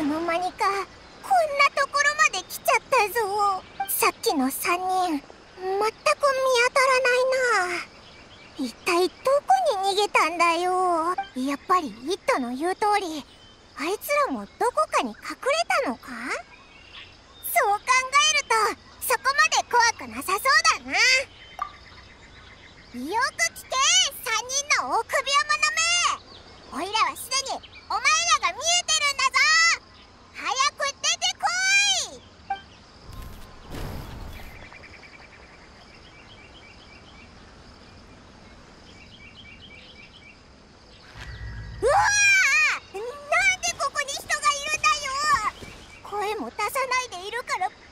つの間にかこんなところまで来ちゃったぞ。さっきの3人全く見当たらないな。一体どこに逃げたんだよ。やっぱり「イット!」の言う通りあいつらもどこかに隠れたのか？そう考えるとそこまで怖くなさそうだな。よく聞け3人の臆病者めおいらはすでにお前らが見えてるんだぞ早く出てこいうわーなんでここに人がいるんだよ声も出さないでいるからびっくり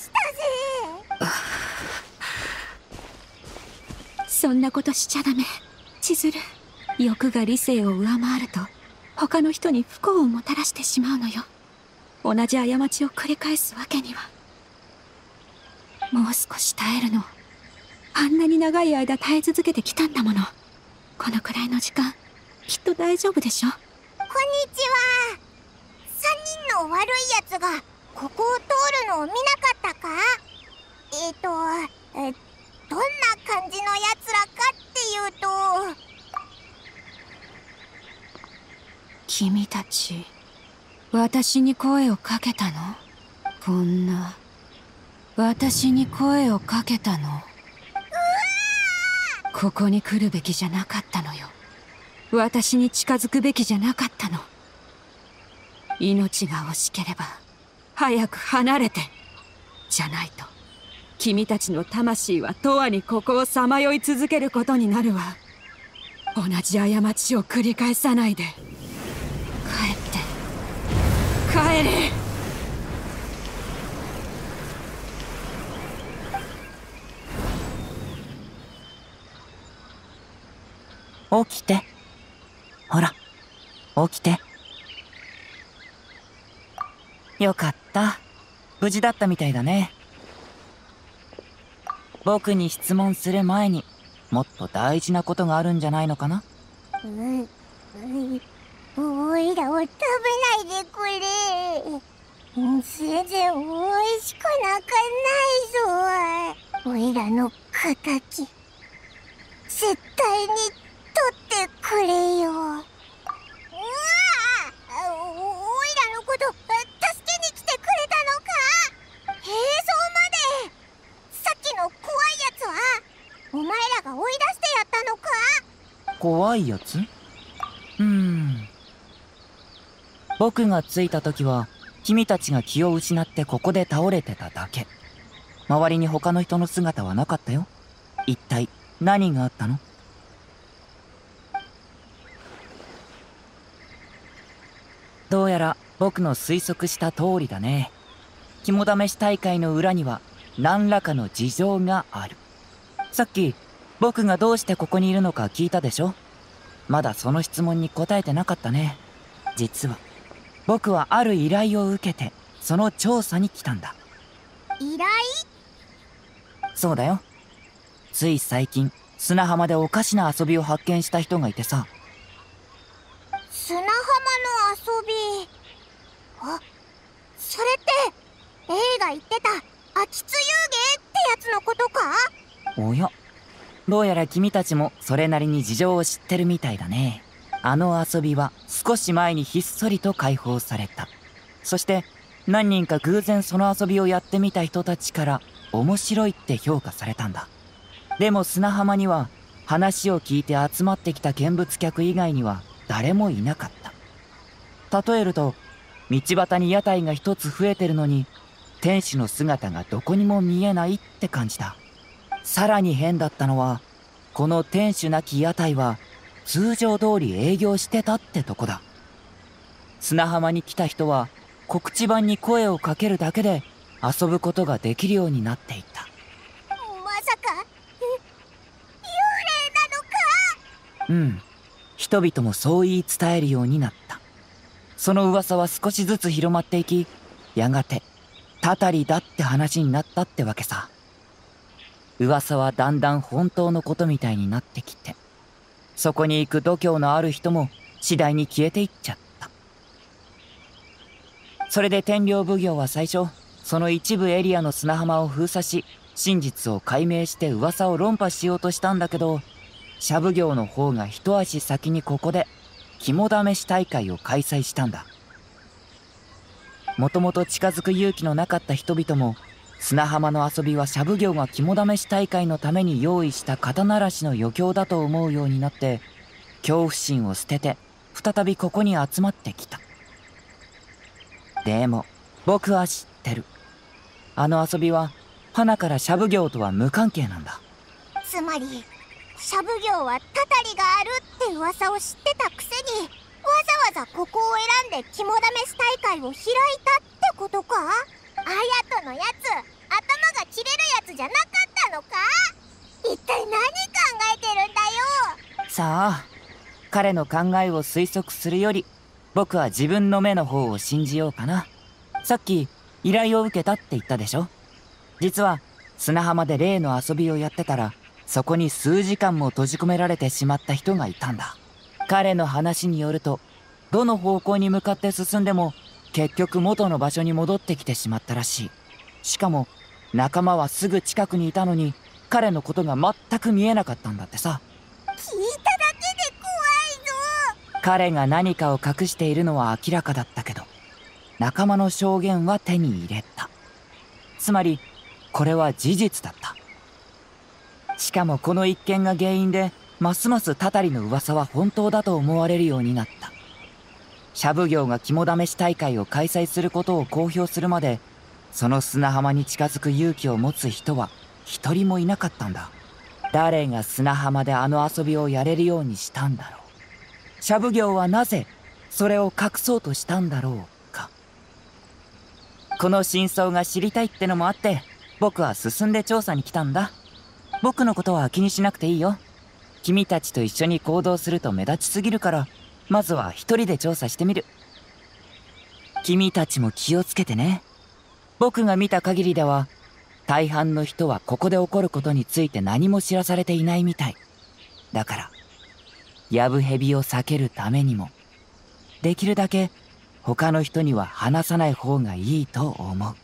したぜそんなことしちゃダメ。千鶴欲が理性を上回ると他の人に不幸をもたらしてしまうのよ。同じ過ちを繰り返すわけには。もう少し耐えるの。あんなに長い間耐え続けてきたんだもの。このくらいの時間きっと大丈夫でしょ。こんにちは。3人の悪いやつがここを通るのを見なかったか？えっ、とえどんな感じのやつらかっていうと。君たち私に声をかけたの？こんな。私に声をかけたの？ここに来るべきじゃなかったのよ。私に近づくべきじゃなかったの。命が惜しければ早く離れて。じゃないと君たちの魂は永遠にここをさまよい続けることになるわ同じ過ちを繰り返さないで帰って帰れ起きて。ほら、起きて。よかった。無事だったみたいだね。僕に質問する前にもっと大事なことがあるんじゃないのかな？うん、うん、おいらを食べないでくれ。全然おいしくなかないぞ。おいらの敵、絶対に取ってくれよ。うわあおおいらのこと助けに来てくれたのか兵装までさっきの怖いやつはお前らが追い出してやったのか怖いやつ？うん。僕が着いた時は、君たちが気を失ってここで倒れてただけ。周りに他の人の姿はなかったよ。一体何があったの？どうやら僕の推測した通りだね。肝試し大会の裏には何らかの事情がある。さっき僕がどうしてここにいるのか聞いたでしょ？まだその質問に答えてなかったね。実は僕はある依頼を受けてその調査に来たんだ。依頼？そうだよ。つい最近砂浜でおかしな遊びを発見した人がいてさ。砂浜の遊び？あそれって A が言ってた秋津遊芸ってやつのことか？おやどうやら君たちもそれなりに事情を知ってるみたいだね。あの遊びは少し前にひっそりと解放された。そして何人か偶然その遊びをやってみた人たちから面白いって評価されたんだ。でも砂浜には話を聞いて集まってきた見物客以外には誰もいなかった。例えると、道端に屋台が一つ増えてるのに、天使の姿がどこにも見えないって感じだ。さらに変だったのは、この天守なき屋台は通常通り営業してたってとこだ。砂浜に来た人は告知板に声をかけるだけで遊ぶことができるようになっていた。まさかゆ幽霊なのか？うん。人々もそう言い伝えるようになった。その噂は少しずつ広まっていき、やがて、たたりだって話になったってわけさ。噂はだんだん本当のことみたいになってきて、そこに行く度胸のある人も次第に消えていっちゃった。それで天領奉行は最初その一部エリアの砂浜を封鎖し真実を解明して噂を論破しようとしたんだけどシャブ業の方が一足先にここで肝試し大会を開催したんだもともと近づく勇気のなかった人々も砂浜の遊びはシャブ業が肝試し大会のために用意した肩慣らしの余興だと思うようになって恐怖心を捨てて再びここに集まってきた。でも僕は知ってる。あの遊びは花からシャブ業とは無関係なんだ。つまりシャブ業はたたりがあるって噂を知ってたくせにわざわざここを選んで肝試し大会を開いたってことか？ヤトのやつ頭が切れるやつじゃなかったのか？一体何考えてるんだよ？さあ彼の考えを推測するより僕は自分の目の方を信じようかな。さっき依頼を受けたって言ったでしょ？実は砂浜で例の遊びをやってたらそこに数時間も閉じ込められてしまった人がいたんだ。彼の話によるとどの方向に向かって進んでも結局元の場所に戻ってきてしまったらしい。しかも仲間はすぐ近くにいたのに彼のことが全く見えなかったんだってさ。聞いただけで怖いぞ。彼が何かを隠しているのは明らかだったけど仲間の証言は手に入れた。つまりこれは事実だった。しかもこの一件が原因でますますたたりの噂は本当だと思われるようになったシャブ業が肝試し大会を開催することを公表するまでその砂浜に近づく勇気を持つ人は一人もいなかったんだ。誰が砂浜であの遊びをやれるようにしたんだろう。シャブ業はなぜそれを隠そうとしたんだろうか。この真相が知りたいってのもあって僕は進んで調査に来たんだ。僕のことは気にしなくていいよ。君たちと一緒に行動すると目立ちすぎるからまずは一人で調査してみる。君たちも気をつけてね。僕が見た限りでは大半の人はここで起こることについて何も知らされていないみたい。だからヤブヘビを避けるためにもできるだけ他の人には話さない方がいいと思う。